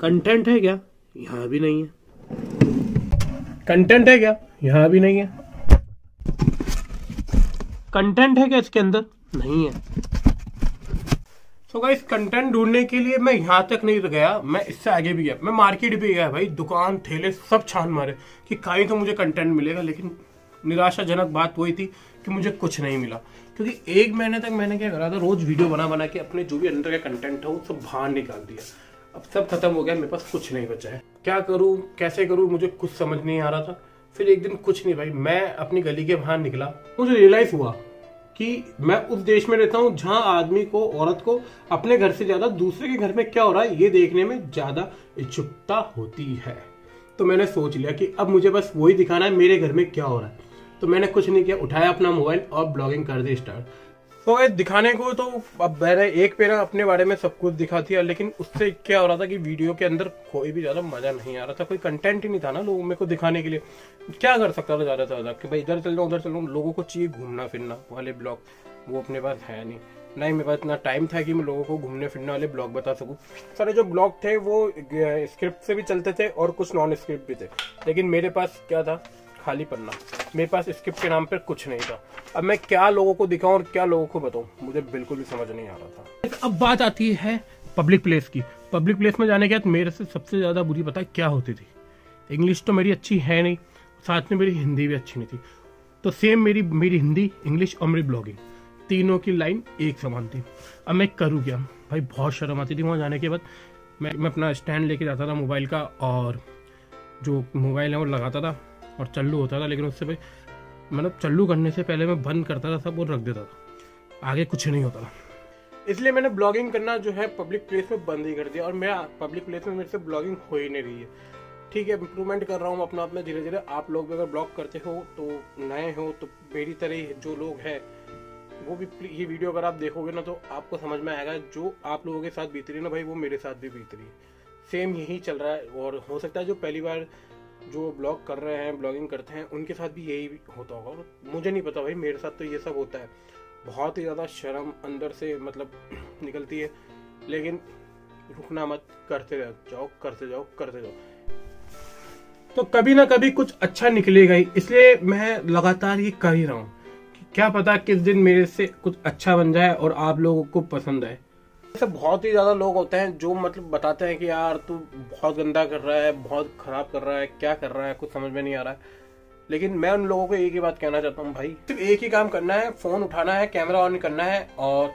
Content है क्या? यहाँ भी नहीं है। कंटेंट है क्या? यहाँ भी नहीं है। कंटेंट है क्या इसके अंदर? नहीं है। सो गाइस कंटेंट ढूँढने के लिए मैं यहाँ तक नहीं गया मैं इससे आगे भी गया। मैं मार्केट भी गया भाई दुकान ठेले सब छान मारे कि कहीं तो मुझे कंटेंट मिलेगा लेकिन निराशाजनक बात वही थी कि मुझे कुछ नहीं मिला। क्योंकि एक महीने तक मैंने क्या करा था रोज वीडियो बना बना के अपने जो भी अंदर का कंटेंट है वो सब बाहर निकाल दिया। अब सब खत्म हो गया, मेरे पास कुछ नहीं बचा है। क्या करूँ, कैसे करूँ, मुझे कुछ समझ नहीं आ रहा था। फिर एक दिन कुछ नहीं भाई, मैं अपनी गली के बाहर निकला। मुझे रियलाइज़ हुआ कि मैं उस देश में रहता हूँ जहाँ आदमी को, औरत को अपने घर से ज़्यादा दूसरे के घर में क्या हो रहा है, ये देखने में ज़्यादा इच्छुकता होती है। तो मैंने सोच लिया कि अब मुझे बस वही दिखाना है, मेरे घर में क्या हो रहा है। तो मैंने कुछ नहीं किया, उठाया अपना मोबाइल और ब्लॉगिंग कर दी स्टार्ट तो दिखाने को तो अब मैंने एक पेरा अपने बारे में सब कुछ दिखा दिया, लेकिन उससे क्या हो रहा था कि वीडियो के अंदर कोई भी ज़्यादा मज़ा नहीं आ रहा था, कोई कंटेंट ही नहीं था ना लोगों मेरे को दिखाने के लिए। क्या कर सकता था ज़्यादा से ज़्यादा कि भाई इधर चल जाऊँ उधर चल जाऊँ लोगों को चाहिए घूमना फिरना वाले ब्लॉग, वो अपने पास है नहीं। नहीं, मेरे पास इतना टाइम था कि मैं लोगों को घूमने फिरने वाले ब्लॉग बता सकूँ। सारे जो ब्लॉग थे वो स्क्रिप्ट से भी चलते थे और कुछ नॉन स्क्रिप्ट भी थे। लेकिन मेरे पास क्या था खाली पन्ना। मेरे पास स्क्रिप्ट के नाम पर कुछ नहीं था। अब मैं क्या लोगों को दिखाऊँ और क्या लोगों को बताऊँ, मुझे बिल्कुल भी समझ नहीं आ रहा था। अब बात आती है पब्लिक प्लेस की। पब्लिक प्लेस में जाने के बाद मेरे से सबसे ज़्यादा बुरी पता क्या होती थी? इंग्लिश तो मेरी अच्छी है नहीं, साथ में मेरी हिंदी भी अच्छी नहीं थी। तो सेम मेरी मेरी हिंदी इंग्लिश और मेरी ब्लॉगिंग तीनों की लाइन एक समान थी। अब मैं करूँ क्या? भाई, बहुत शर्म आती थी वहाँ जाने के बाद। मैं मैं अपना स्टैंड लेके जाता था मोबाइल का और जो मोबाइल है वो लगाता था। और चल्लू होता था, लेकिन उससे भाई मतलब चल्लू करने से पहले मैं बंद करता था, सब और रख देता था। आगे कुछ नहीं होता था। इसलिए मैंने ब्लॉगिंग करना जो है पब्लिक प्लेस में बंद ही कर दिया, और मेरा पब्लिक प्लेस में मेरे से ब्लॉगिंग हो ही नहीं रही है। ठीक है इम्प्रूवमेंट कर रहा हूँ अपना अपना धीरे धीरे आप लोग भी अगर ब्लॉग करते हो तो नए हो तो मेरी तरह जो लोग हैं, वो भी ये वीडियो अगर आप देखोगे ना तो आपको समझ में आएगा, जो आप लोगों के साथ बीत रही है ना भाई, वो मेरे साथ भी बीत रही है। सेम यही चल रहा है, और हो सकता है जो पहली बार जो ब्लॉग कर रहे हैं, ब्लॉगिंग करते हैं, उनके साथ भी यही होता होगा। मुझे नहीं पता भाई, मेरे साथ तो ये सब होता है। बहुत ही ज़्यादा शर्म अंदर से मतलब निकलती है। लेकिन रुकना मत, करते जाओ करते जाओ करते जाओ। तो कभी ना कभी कुछ अच्छा निकलेगा ही। इसलिए मैं लगातार ये कर ही रहा हूँ क्या पता किस दिन मेरे से कुछ अच्छा बन जाए और आप लोगों को पसंद आए। ऐसे बहुत ही ज़्यादा लोग होते हैं जो मतलब बताते हैं कि यार तू बहुत गंदा कर रहा है, बहुत खराब कर रहा है, क्या कर रहा है, कुछ समझ में नहीं आ रहा है। लेकिन मैं उन लोगों को एक ही बात कहना चाहता हूँ, भाई, सिर्फ़ एक ही काम करना है, फ़ोन उठाना है, कैमरा ऑन करना है और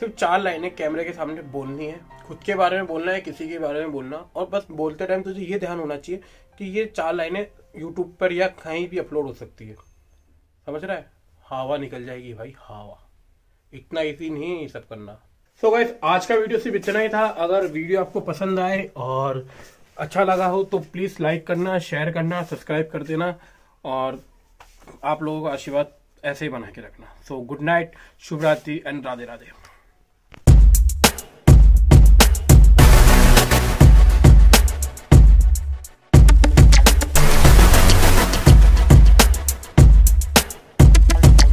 सिर्फ़ चार लाइनें कैमरे के सामने बोलनी है। खुद के बारे में बोलना है, किसी के बारे में बोलना। और बस बोलते टाइम तुझे ये ध्यान होना चाहिए कि ये चार लाइनें यूट्यूब पर या कहीं भी अपलोड हो सकती है। समझ रहा है? हवा निकल जाएगी भाई, हवा। इतना इजी नहीं है ये सब करना। सो गाइस आज का वीडियो सिर्फ़ इतना ही था। अगर वीडियो आपको पसंद आए और अच्छा लगा हो तो प्लीज़ लाइक करना शेयर करना सब्सक्राइब कर देना और आप लोगों का आशीर्वाद ऐसे ही बना के रखना। सो गुड नाइट शुभ रात्रि एंड राधे राधे